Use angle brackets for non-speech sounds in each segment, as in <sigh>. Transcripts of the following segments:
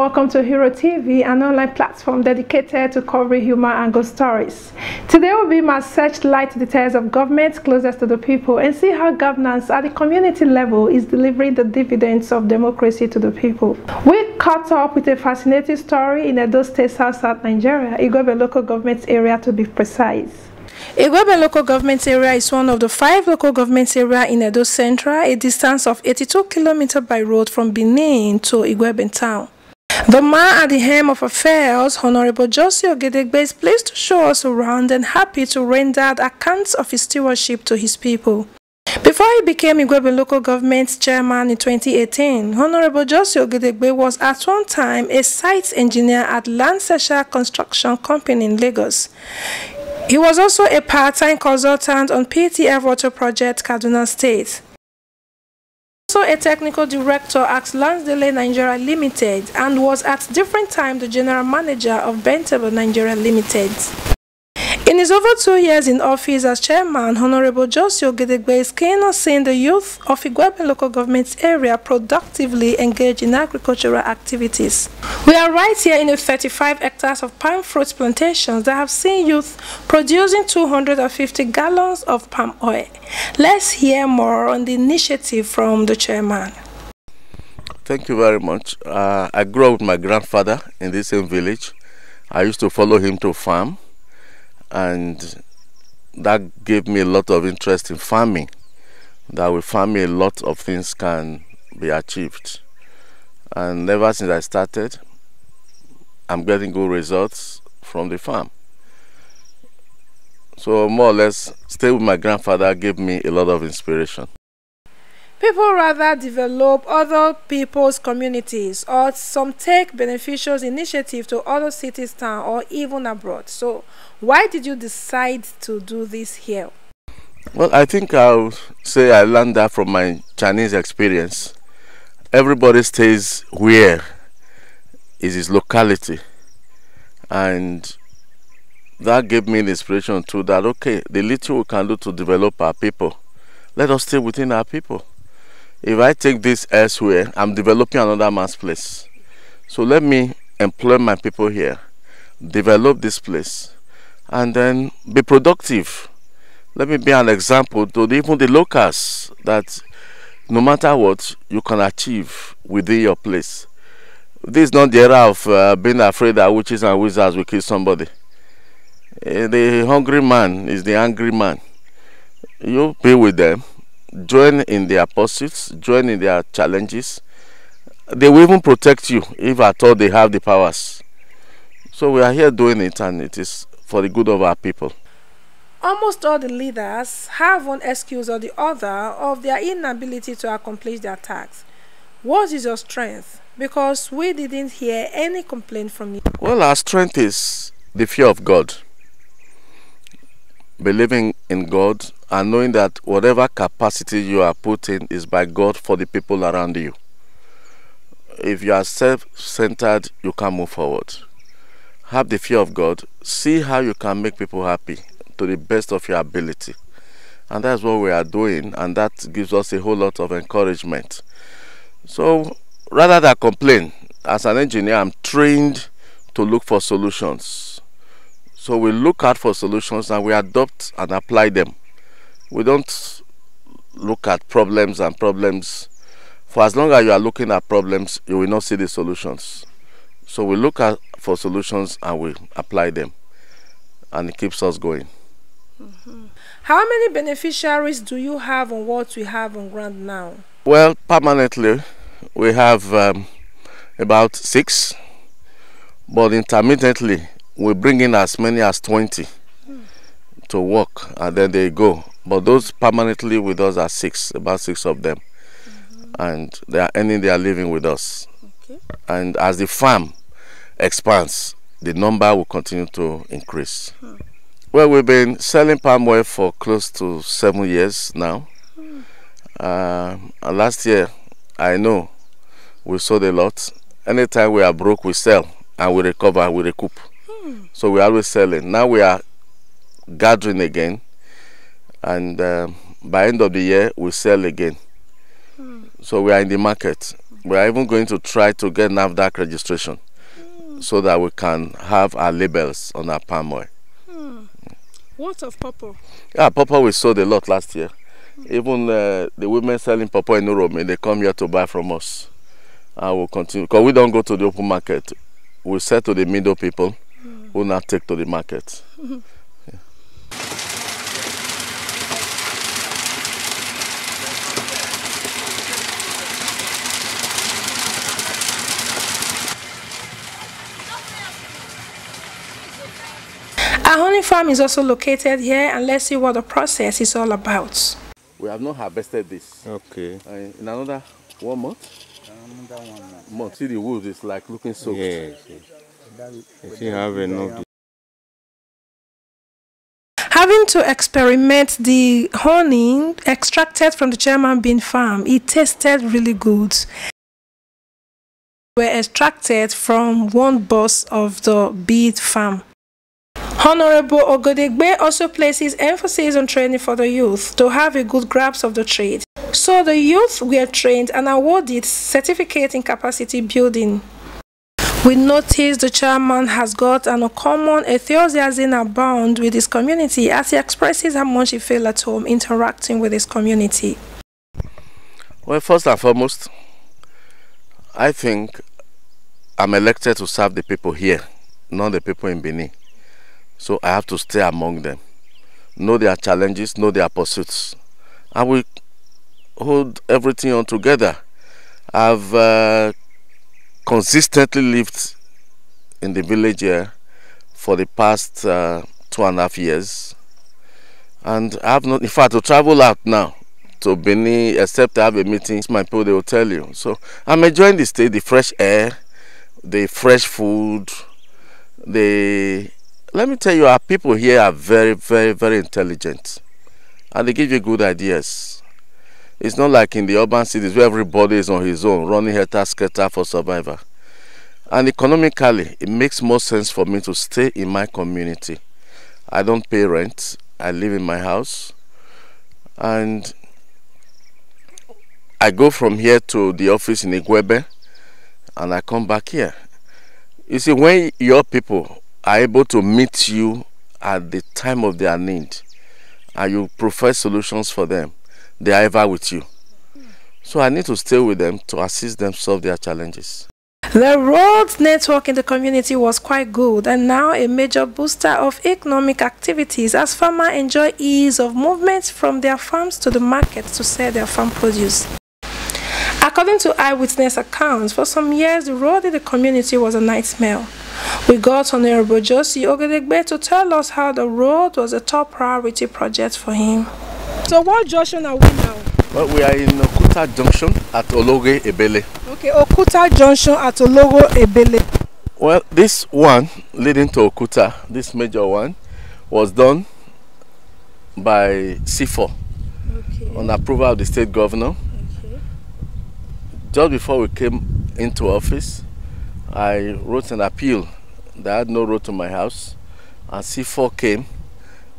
welcome to Hero TV, an online platform dedicated to covering human angle stories. Today will be my searchlight details of government closest to the people and see how governance at the community level is delivering the dividends of democracy to the people. We caught up with a fascinating story in Edo State, South-South Nigeria, Igwebe local government area to be precise. Igwebe local government area is one of the five local government areas in Edo Central, a distance of 82 kilometers by road from Benin to Igwebe town. The man at the helm of affairs, Honorable Josie Ogedegbe, is pleased to show us around and happy to render accounts of his stewardship to his people. Before he became Igwebe local government chairman in 2018, Honorable Josie Ogedegbe was at one time a site engineer at Lancashire Construction Company in Lagos. He was also a part-time consultant on PTF Water Project, Kaduna State. Also a technical director at Lansdale Nigeria Limited and was at different times the general manager of Bentable Nigeria Limited. In his over two years in office as chairman, Honorable Josie Ogedegbe is keen on seeing the youth of Igwebe local government area productively engaged in agricultural activities. We are right here in a 35 hectares of palm fruit plantations that have seen youth producing 250 gallons of palm oil. Let's hear more on the initiative from the chairman. Thank you very much. Uh, I grew up with my grandfather in this same village. I used to follow him to farm and that gave me a lot of interest in farming. That with farming, a lot of things can be achieved. And ever since I started, I'm getting good results from the farm. So more or less, stay with my grandfather gave me a lot of inspiration. People rather develop other people's communities or some take beneficial initiative to other cities, town or even abroad. So why did you decide to do this here? Well, I think I'll say I learned that from my Chinese experience. Everybody stays where is his locality. And that gave me the inspiration to that, okay, the little we can do to develop our people, let us stay within our people. If I take this elsewhere, I'm developing another man's place. So let me employ my people here, develop this place, and then be productive. Let me be an example to even the locals that no matter what, you can achieve within your place. This is not the era of uh, being afraid that witches and wizards will kill somebody. Uh, the hungry man is the angry man. You be with them, join in their pursuits, join in their challenges. They will even protect you if at all they have the powers. So we are here doing it and it is for the good of our people. Almost all the leaders have one excuse or the other of their inability to accomplish their tasks. What is your strength? Because we didn't hear any complaint from you. Well, our strength is the fear of God. Believing in God and knowing that whatever capacity you are putting is by God for the people around you. If you are self centered, you can move forward. Have the fear of God. See how you can make people happy to the best of your ability. And that's what we are doing, and that gives us a whole lot of encouragement. So rather than complain, as an engineer, I'm trained to look for solutions. So we look out for solutions and we adopt and apply them. We don't look at problems and problems. For as long as you are looking at problems, you will not see the solutions. So we look at for solutions and we apply them, and it keeps us going. Mm -hmm. How many beneficiaries do you have on what we have on ground now? Well, permanently, we have um, about six, but intermittently, we bring in as many as 20 hmm. to work, and then they go. But those permanently with us are six, about six of them. Mm -hmm. And they are earning their living with us. Okay. And as the farm expands, the number will continue to increase. Hmm. Well, we've been selling palm oil for close to seven years now. Hmm. Uh, last year, I know we sold a lot. Anytime we are broke, we sell and we recover, we recoup. So we're always selling. Now we are gathering again, and um, by end of the year, we sell again. Hmm. So we are in the market. We are even going to try to get NAFDAC registration mm. so that we can have our labels on our palm oil. What of pawpaw? Yeah, pawpaw we sold a lot last year. Mm. Even uh, the women selling pawpaw in Europe, they come here to buy from us. I will continue because we don't go to the open market. We sell to the middle people mm. who now take to the market. yeah. A honey farm is also located here and let's see what the process is all about. We have not harvested this. Okay. Uh, in another one month? Another one month. month. See the wood is like looking so. Yes. yes. If you have enough. Having to experiment the honey extracted from the Chairman Bean farm, it tasted really good. Were extracted from one boss of the beet farm. Honorable Ogedegbe also places emphasis on training for the youth to have a good grasp of the trade. So the youth were trained and awarded certificate in capacity building. We notice the chairman has got an uncommon enthusiasm abound with his community as he expresses how much he feels at home interacting with his community. Well, first and foremost, I think I'm elected to serve the people here, not the people in Benin. So I have to stay among them, know their challenges, know their pursuits. and we hold everything on together. I've uh, consistently lived in the village here for the past uh, two and a half years. And I have not, in fact, to travel out now to Benin, except I have a meeting, my people, they will tell you. So I'm enjoying the state, the fresh air, the fresh food, the let me tell you, our people here are very, very, very intelligent. And they give you good ideas. It's not like in the urban cities where everybody is on his own, running helter skelter for survival. And economically, it makes more sense for me to stay in my community. I don't pay rent. I live in my house. And I go from here to the office in Igwebe and I come back here. You see, when your people are able to meet you at the time of their need and you provide solutions for them, they are ever with you. So I need to stay with them to assist them solve their challenges. The road network in the community was quite good and now a major booster of economic activities as farmers enjoy ease of movement from their farms to the market to sell their farm produce. According to eyewitness accounts, for some years the road in the community was a nightmare. We got Honorable Josie Ogedegbe to tell us how the road was a top priority project for him. So what junction are we now? Well, we are in Okuta Junction at Ologo Ebele. Okay, Okuta Junction at Ologo Ebele. Well, this one leading to Okuta, this major one, was done by C4 okay. on approval of the state governor. Okay. Just before we came into office, I wrote an appeal that had no road to my house, and C4 came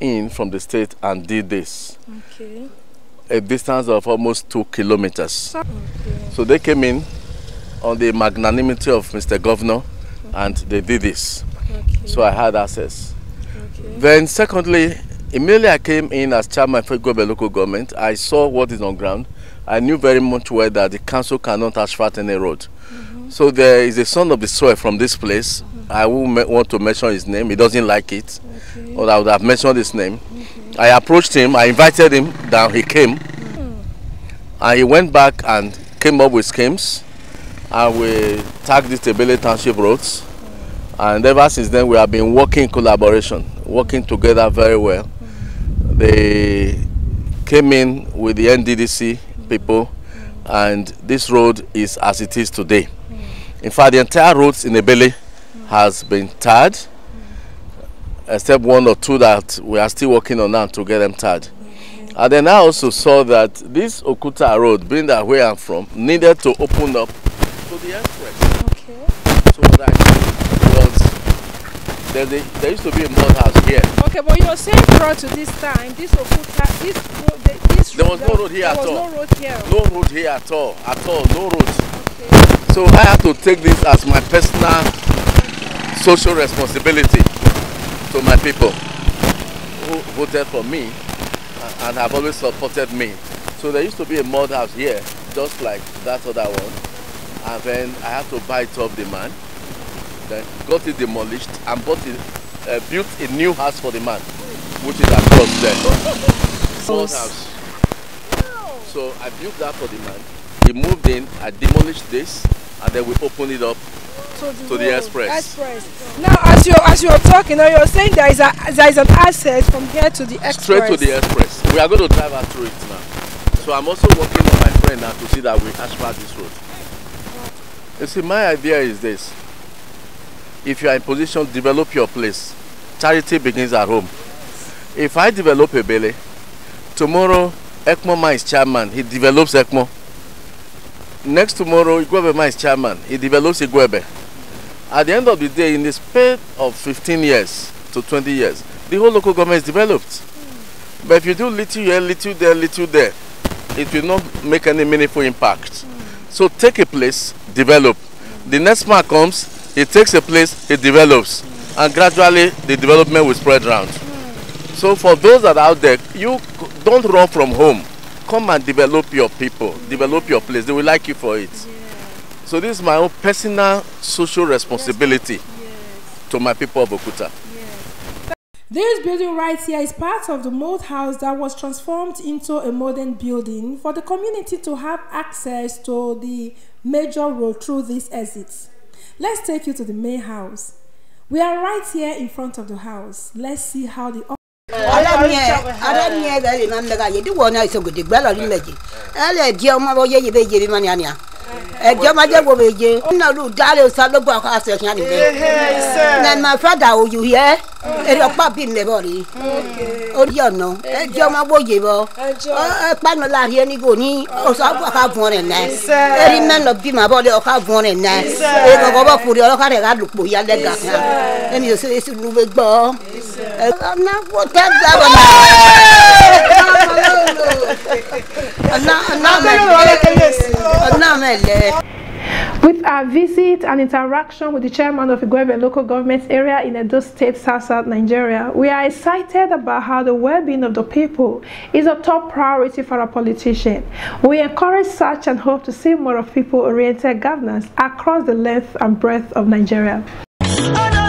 in from the state and did this. Okay. A distance of almost two kilometers. Okay. So they came in on the magnanimity of Mr. Governor and they did this. Okay. So I had access. Okay. Then secondly, immediately I came in as chairman for Gobe local government, I saw what is on ground. I knew very much well that the council cannot asphalt any road. So there is a son of the soil from this place. Mm -hmm. I will want to mention his name. He doesn't like it. Okay. Or I would have mentioned his name. I approached him. I invited him down. He came. Hmm. And he went back and came up with schemes. And we tagged the Tebele Township roads. And ever since then, we have been working in collaboration, working together very well. They came in with the NDDC people, and this road is as it is today. Hmm. In fact, the entire roads in Ebele hmm. has been tarred, except one or two that we are still working on now to get them tarred. And then I also saw that this Okuta road, being that where I'm from, needed to open up to the express. Okay. So that was there, there used to be a mud house here. Okay, but you're saying prior to this time, this Okuta, this road, this there was no road here at all. No road here. No road here at all, at all, no road. So I have to take this as my personal social responsibility to my people who voted for me and have always supported me. So there used to be a mud house here, just like that other one. And then I had to buy it off the man. Then got it demolished and bought it, uh, built a new house for the man, which is across there. <laughs> Mud house. So I built that for the man. He moved in, I demolished this, and then we opened it up to the, to the express. express. Now, as you as you are talking, now you're saying there is a there is an access from here to the express. Straight to the express. We are going to drive out through it now. So I'm also working on my friend now to see that we asphalt this road. You see, my idea is this. If you are in position, develop your place. Charity begins at home. If I develop a belly, tomorrow ECMO man is chairman, he develops ECMO. Next tomorrow, Igwebe man is chairman, he develops Igwebe. At the end of the day, in the span of 15 years to 20 years, the whole local government is developed. Mm. But if you do little here, little there, little there, it will not make any meaningful impact. Mm. So take a place, develop. Mm. The next man comes, he takes a place, he develops. And gradually the development will spread around. So for those that are out there, you don't run from home. Come and develop your people, develop your place. They will like you for it. So this is my own personal social responsibility to my people of Okuta. This building right here is part of the mold house that was transformed into a modern building for the community to have access to the major road through these exits. Let's take you to the main house. We are right here in front of the house. Let's see how the je ẹjọ ma jẹ wo meje nna olu dali osa ló gbọ ọkọ na ma fada oyu yẹ èrè ọpá bí mẹbọ rí. Orí ọ̀nà. Ẹjọ ma wòye bọ. Ẹpanu láàárín ẹni gò ní. Ọsọ ọkọ ọkọ rẹ nẹ. Ẹrí mẹlọ bí ma bọ lé ọkọ àgùn rẹ nẹ. Èrè ọkọ bọ kúrẹ ọlọkọ rẹ ká lùpọ̀ yálẹ gàkan ẹni yóò ṣe é gbẹ gbọ́. Na wo te gba bo na na na na me With our visit and interaction with the chairman of Igwebe local government area in Edo State, South South Nigeria, we are excited about how the well-being of the people is a top priority for our politician. We encourage such and hope to see more of people-oriented governance across the length and breadth of Nigeria. Oh,